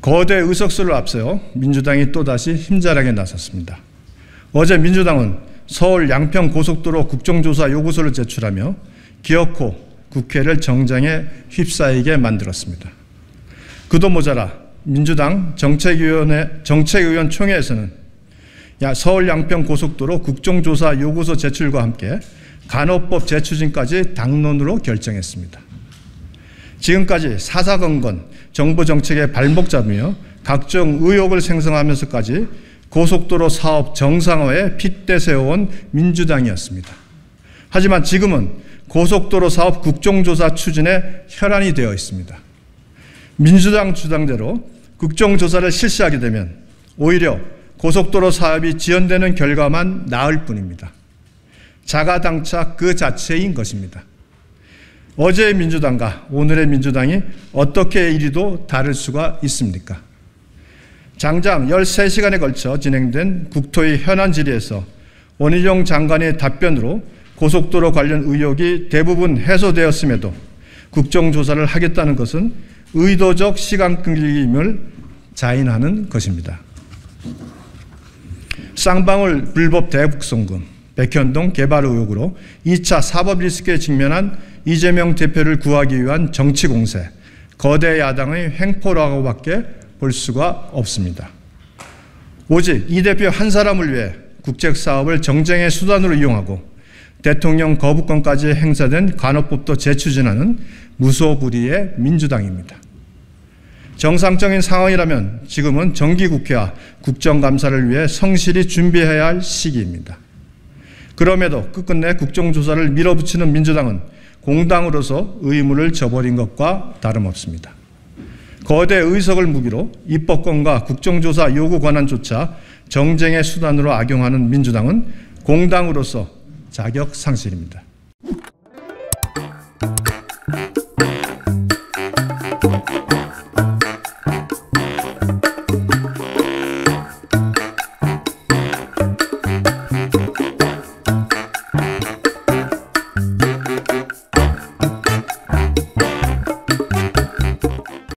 거대 의석수를 앞세워 민주당이 또다시 힘자랑에 나섰습니다. 어제 민주당은 서울 양평 고속도로 국정조사 요구서를 제출하며 기어코 국회를 정장에 휩싸이게 만들었습니다. 그도 모자라 민주당 정책위원회 정책위원 총회에서는 서울 양평 고속도로 국정조사 요구서 제출과 함께 간호법 재추진까지 당론으로 결정했습니다. 지금까지 사사건건 정부 정책의 발목 잡으며 각종 의혹을 생성하면서까지 고속도로 사업 정상화에 핏대 세워온 민주당이었습니다. 하지만 지금은 고속도로 사업 국정조사 추진에 혈안이 되어 있습니다. 민주당 주장대로 국정조사를 실시하게 되면 오히려 고속도로 사업이 지연되는 결과만 나을 뿐입니다. 자가당착 그 자체인 것입니다. 어제의 민주당과 오늘의 민주당이 어떻게 이리도 다를 수가 있습니까? 장장 13시간에 걸쳐 진행된 국토의 현안 질의에서 원희룡 장관의 답변으로 고속도로 관련 의혹이 대부분 해소되었음에도 국정조사를 하겠다는 것은 의도적 시간 끌기임을 자인하는 것입니다. 쌍방울 불법 대북송금, 백현동 개발 의혹으로 2차 사법 리스크에 직면한 이재명 대표를 구하기 위한 정치 공세, 거대 야당의 횡포라고밖에 볼 수가 없습니다. 오직 이 대표 한 사람을 위해 국책 사업을 정쟁의 수단으로 이용하고 대통령 거부권까지 행사된 간호법도 재추진하는 무소불위의 민주당입니다. 정상적인 상황이라면 지금은 정기국회와 국정감사를 위해 성실히 준비해야 할 시기입니다. 그럼에도 끝끝내 국정조사를 밀어붙이는 민주당은 공당으로서 의무를 저버린 것과 다름없습니다. 거대 의석을 무기로 입법권과 국정조사 요구 권한조차 정쟁의 수단으로 악용하는 민주당은 공당으로서 자격 상실입니다.